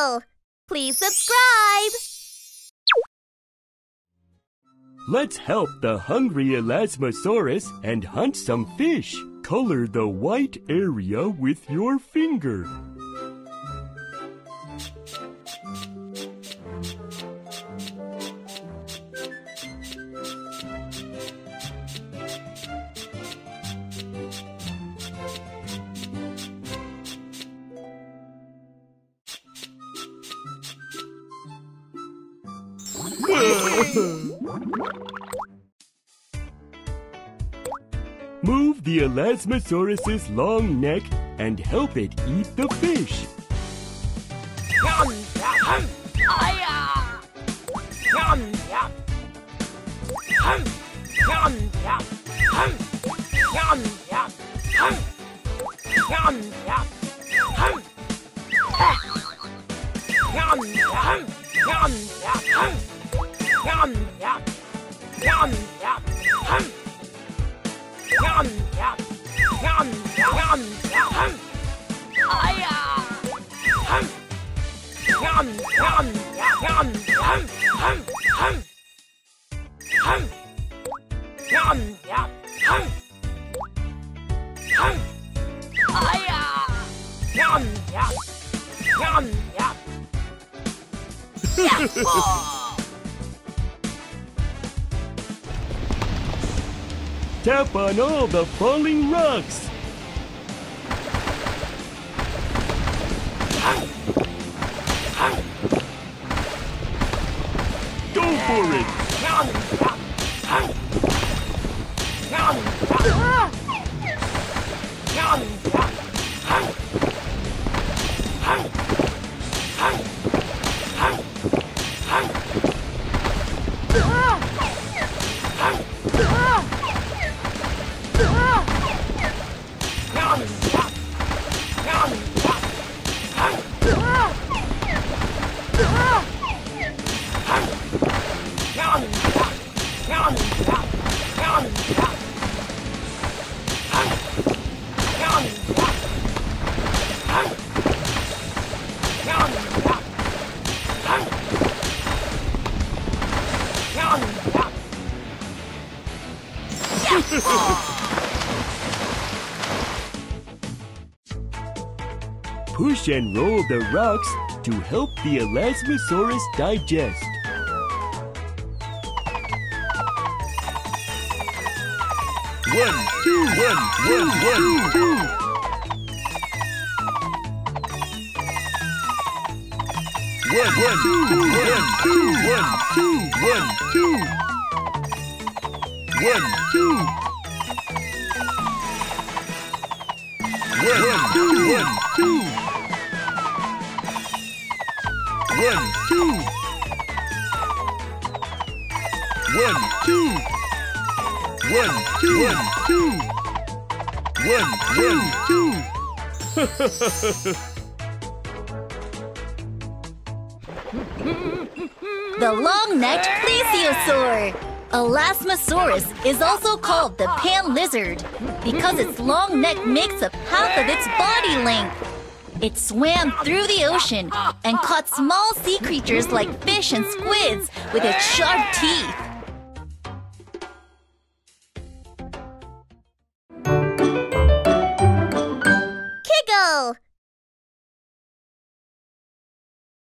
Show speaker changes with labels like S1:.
S1: Kigle! Please subscribe!
S2: Let's help the hungry Elasmosaurus and hunt some fish. Color the white area with your finger. Move the Elasmosaurus's long neck and help it eat the fish. Yahoo! Tap on all the falling rocks. Go for it! Push and roll the rocks to help the Elasmosaurus digest. One, two, one, one, one, two. One, one, two, one, two, one, two, one, two. One, two. One, one, two, one, two. One, two. One, two. One, two, one, two. One, one, two.
S1: The long-necked plesiosaur. Elasmosaurus is also called the pan lizard because its long neck makes up half of its body length. It swam through the ocean and caught small sea creatures like fish and squids with its sharp teeth.